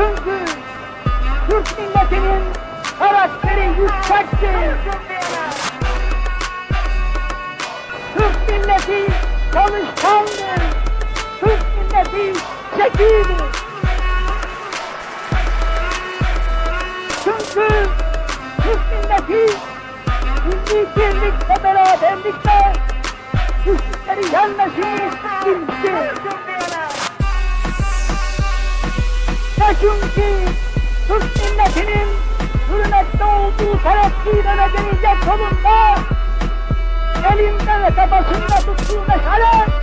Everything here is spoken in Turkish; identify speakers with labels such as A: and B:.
A: Çünkü Türk milletinin karakteri yüksektir. Türk milleti konuşkandır. Türk milleti zekidir. Çünkü Türk milleti milli birlikte beraberlikte çünkü Türk milletinin hürmette olduğu terakkiyle medeniyet yolunda elinde ve kafasında tuttuğu meşale